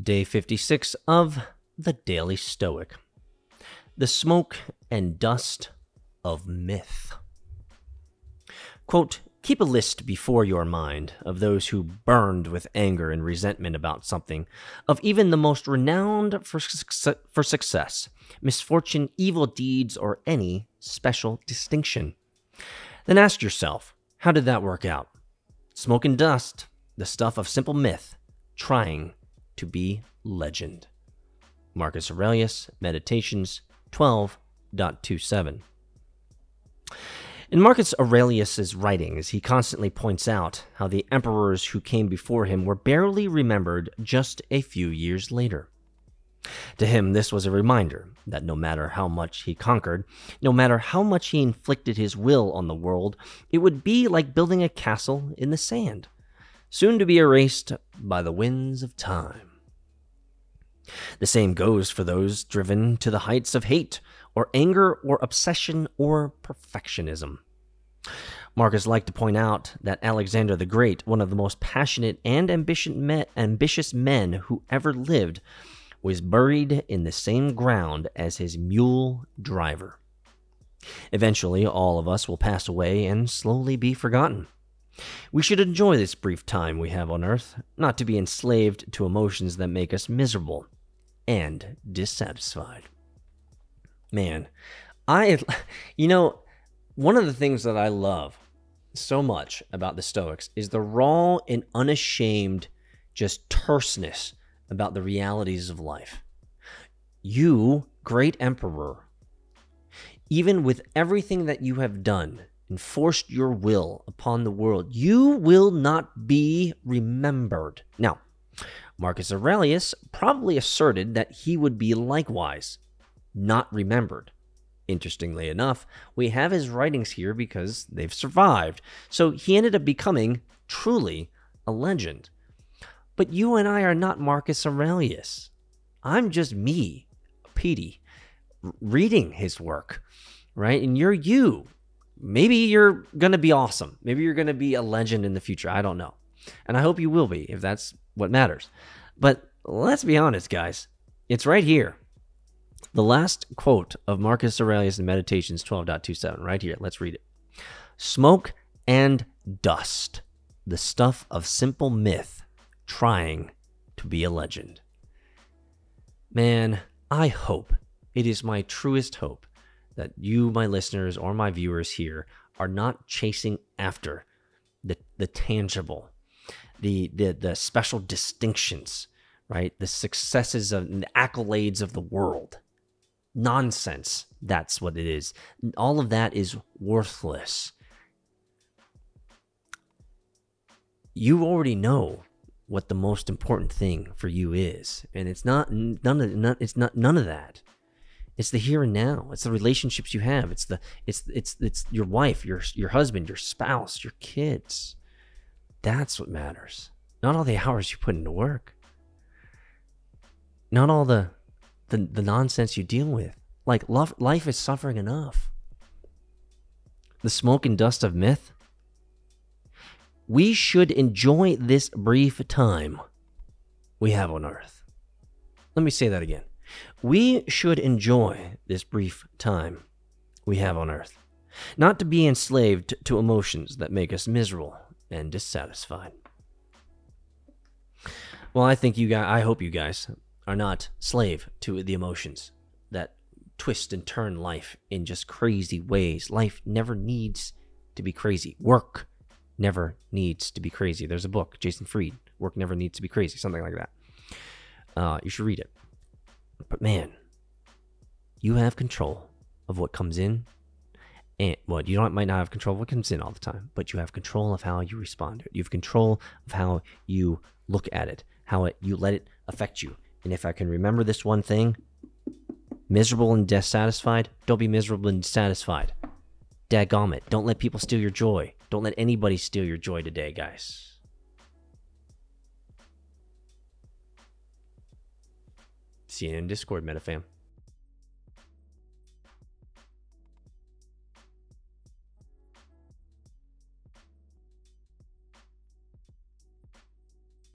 Day 56 of the Daily Stoic The Smoke and Dust of Myth. Quote, Keep a list before your mind of those who burned with anger and resentment about something, of even the most renowned for, for success, misfortune, evil deeds, or any special distinction. Then ask yourself, how did that work out? Smoke and dust, the stuff of simple myth, trying to be legend. Marcus Aurelius, Meditations 12.27. In Marcus Aurelius's writings, he constantly points out how the emperors who came before him were barely remembered just a few years later. To him, this was a reminder that no matter how much he conquered, no matter how much he inflicted his will on the world, it would be like building a castle in the sand, soon to be erased by the winds of time. The same goes for those driven to the heights of hate, or anger, or obsession, or perfectionism. Marcus liked to point out that Alexander the Great, one of the most passionate and ambitious men who ever lived, was buried in the same ground as his mule driver. Eventually, all of us will pass away and slowly be forgotten. We should enjoy this brief time we have on earth, not to be enslaved to emotions that make us miserable and dissatisfied. Man, I, you know, one of the things that I love so much about the Stoics is the raw and unashamed, just terseness about the realities of life. You, great emperor, even with everything that you have done and forced your will upon the world, you will not be remembered. Now, Marcus Aurelius probably asserted that he would be likewise not remembered. Interestingly enough, we have his writings here because they've survived. So he ended up becoming truly a legend. But you and I are not Marcus Aurelius. I'm just me, Petey, reading his work, right? And you're you. Maybe you're going to be awesome. Maybe you're going to be a legend in the future. I don't know. And I hope you will be if that's what matters. But let's be honest, guys. It's right here. The last quote of Marcus Aurelius in Meditations 12.27, right here. Let's read it. Smoke and dust, the stuff of simple myth, trying to be a legend. Man, I hope, it is my truest hope, that you, my listeners, or my viewers here are not chasing after the, the tangible, the, the the special distinctions, right? The successes of the accolades of the world. Nonsense. That's what it is. All of that is worthless. You already know what the most important thing for you is, and it's not none of none, it's not none of that. It's the here and now. It's the relationships you have. It's the it's it's it's your wife, your your husband, your spouse, your kids. That's what matters. Not all the hours you put into work. Not all the the, the nonsense you deal with. Like love, life is suffering enough. The smoke and dust of myth. We should enjoy this brief time we have on earth. Let me say that again. We should enjoy this brief time we have on earth, not to be enslaved to emotions that make us miserable and dissatisfied. Well, I think you guys, I hope you guys are not slave to the emotions that twist and turn life in just crazy ways. Life never needs to be crazy. Work never needs to be crazy. There's a book, Jason Fried, Work Never Needs to Be Crazy, something like that. Uh, you should read it. But man, you have control of what comes in and well, you don't, might not have control of what comes in all the time, but you have control of how you respond to it. You have control of how you look at it, how it, you let it affect you. And if I can remember this one thing, miserable and dissatisfied, don't be miserable and dissatisfied. Daggum it. Don't let people steal your joy. Don't let anybody steal your joy today, guys. See you in Discord, MetaFam.